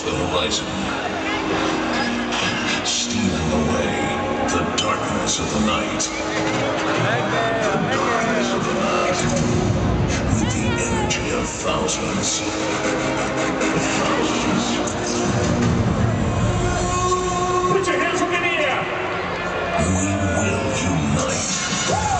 across the horizon, stealing away the darkness of the night. The darkness of the night. With the energy of thousands. Thousands. Put your hands up in the air. We will unite.